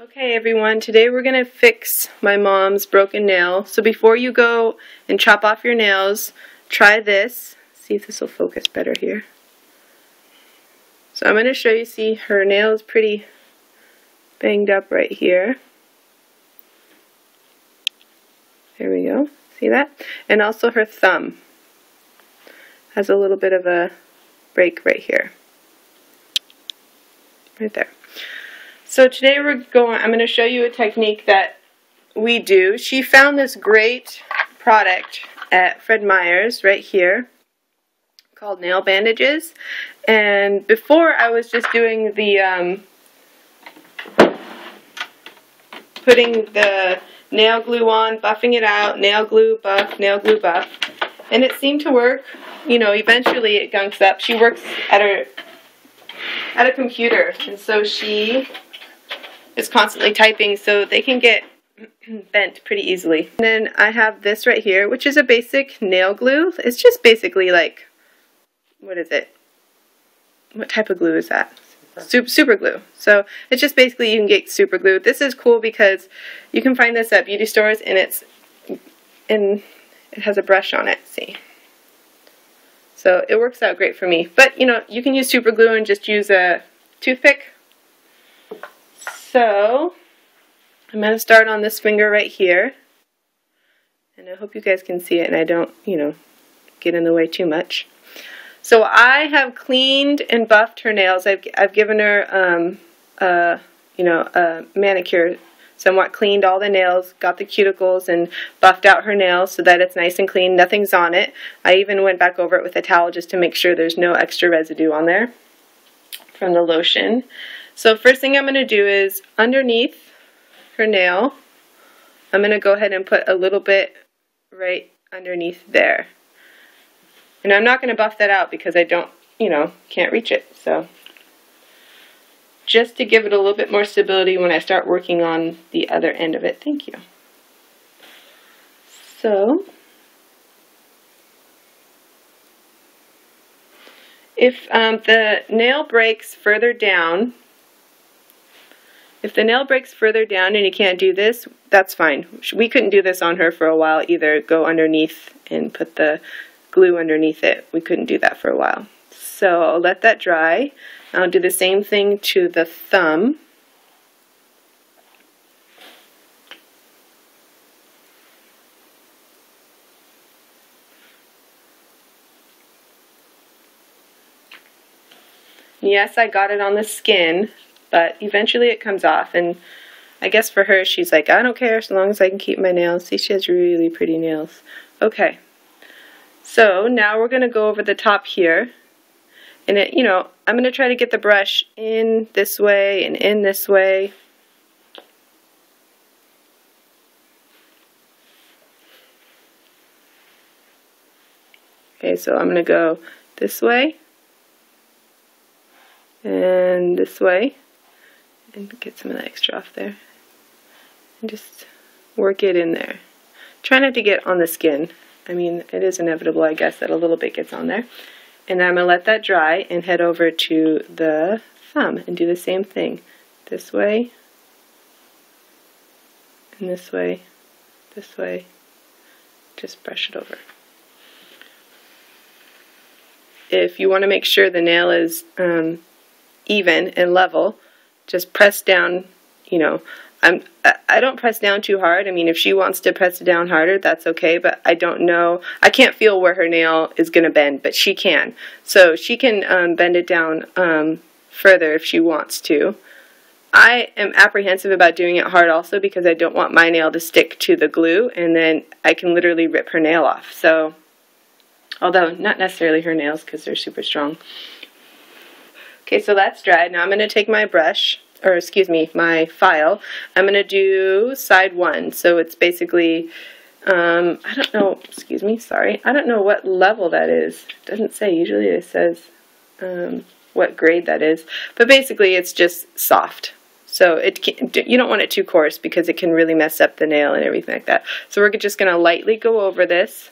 Okay everyone, today we're going to fix my mom's broken nail. So before you go and chop off your nails, try this. See if this will focus better here. So I'm going to show you, see her nail is pretty banged up right here. There we go. See that? And also her thumb has a little bit of a break right here. Right there. So today we're going, I'm going to show you a technique that we do. She found this great product at Fred Meyer's right here called nail bandages. And before I was just doing the, um, putting the nail glue on, buffing it out, nail glue, buff, nail glue, buff. And it seemed to work. You know, eventually it gunks up. She works at her at a computer. And so she is constantly typing so they can get bent pretty easily. And then I have this right here, which is a basic nail glue. It's just basically like, what is it? What type of glue is that? Super, super glue. So it's just basically you can get super glue. This is cool because you can find this at beauty stores and it's and it has a brush on it. See. So it works out great for me. But you know, you can use super glue and just use a toothpick so, I'm going to start on this finger right here. And I hope you guys can see it and I don't, you know, get in the way too much. So I have cleaned and buffed her nails. I've, I've given her, um, you know, a manicure, somewhat cleaned all the nails, got the cuticles and buffed out her nails so that it's nice and clean. Nothing's on it. I even went back over it with a towel just to make sure there's no extra residue on there from the lotion. So first thing I'm going to do is underneath her nail, I'm going to go ahead and put a little bit right underneath there. And I'm not going to buff that out because I don't, you know, can't reach it. So just to give it a little bit more stability when I start working on the other end of it. Thank you. So if um, the nail breaks further down, if the nail breaks further down and you can't do this, that's fine. We couldn't do this on her for a while either, go underneath and put the glue underneath it. We couldn't do that for a while. So I'll let that dry. I'll do the same thing to the thumb. Yes, I got it on the skin, but eventually it comes off. And I guess for her, she's like, I don't care as long as I can keep my nails. See, she has really pretty nails. Okay. So now we're going to go over the top here. And it, you know, I'm going to try to get the brush in this way and in this way. Okay, so I'm going to go this way and this way and get some of that extra off there. And just work it in there. Try not to get on the skin. I mean, it is inevitable, I guess, that a little bit gets on there. And I'm going to let that dry and head over to the thumb and do the same thing. This way, and this way, this way. Just brush it over. If you want to make sure the nail is um, even and level, just press down, you know, I'm, I don't press down too hard. I mean, if she wants to press it down harder, that's okay, but I don't know. I can't feel where her nail is going to bend, but she can. So she can um, bend it down um, further if she wants to. I am apprehensive about doing it hard also because I don't want my nail to stick to the glue and then I can literally rip her nail off. So, although not necessarily her nails because they're super strong. Okay, so that's dry. Now I'm going to take my brush, or excuse me, my file. I'm going to do side one. So it's basically, um, I don't know, excuse me, sorry. I don't know what level that is. It doesn't say. Usually it says um, what grade that is. But basically it's just soft. So it can, you don't want it too coarse because it can really mess up the nail and everything like that. So we're just going to lightly go over this.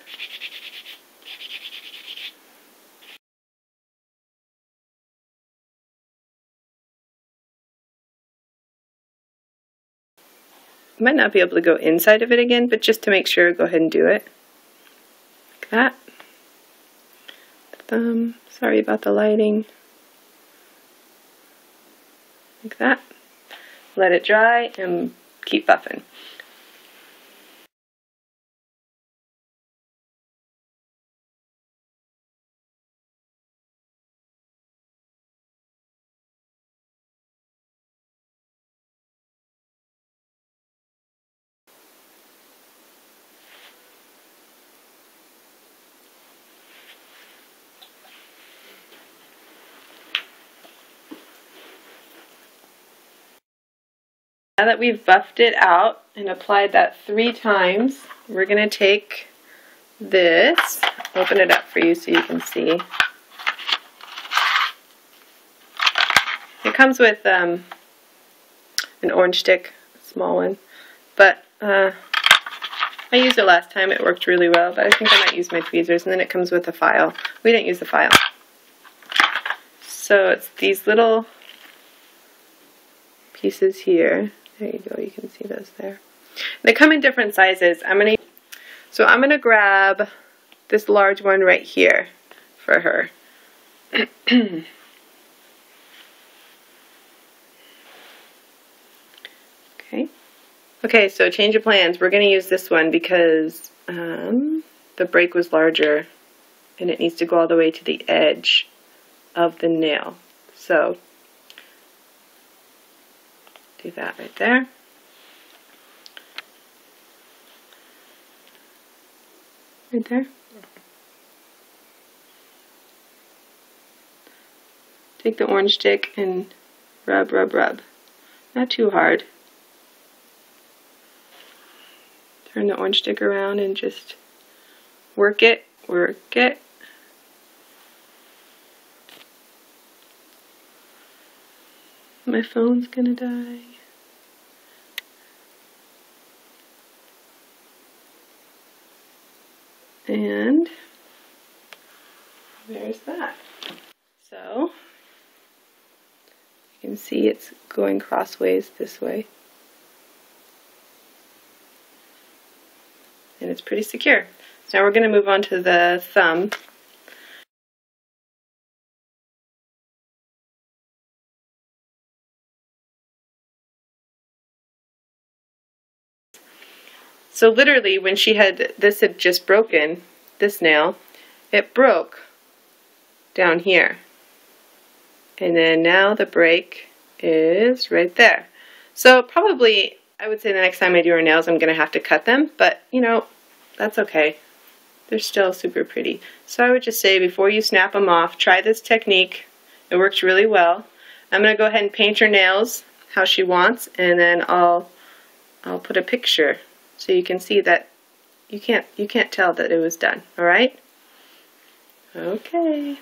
Might not be able to go inside of it again, but just to make sure, go ahead and do it. Like that. Thumb. Sorry about the lighting. Like that. Let it dry and keep buffing. Now that we've buffed it out and applied that three times, we're going to take this, open it up for you so you can see. It comes with um, an orange stick, small one, but uh, I used it last time. It worked really well, but I think I might use my tweezers, and then it comes with a file. We didn't use the file. So it's these little pieces here. There you go, you can see those there. They come in different sizes. I'm gonna so I'm gonna grab this large one right here for her. okay. Okay, so change of plans. We're gonna use this one because um, the break was larger and it needs to go all the way to the edge of the nail. So do that right there. Right there. Take the orange stick and rub, rub, rub. Not too hard. Turn the orange stick around and just work it, work it. My phone's gonna die. And there's that. So you can see it's going crossways this way. And it's pretty secure. So now we're going to move on to the thumb. So literally when she had, this had just broken, this nail, it broke down here. And then now the break is right there. So probably, I would say the next time I do her nails, I'm going to have to cut them, but you know, that's okay. They're still super pretty. So I would just say before you snap them off, try this technique. It works really well. I'm going to go ahead and paint her nails how she wants, and then I'll, I'll put a picture so you can see that you can't you can't tell that it was done all right? Okay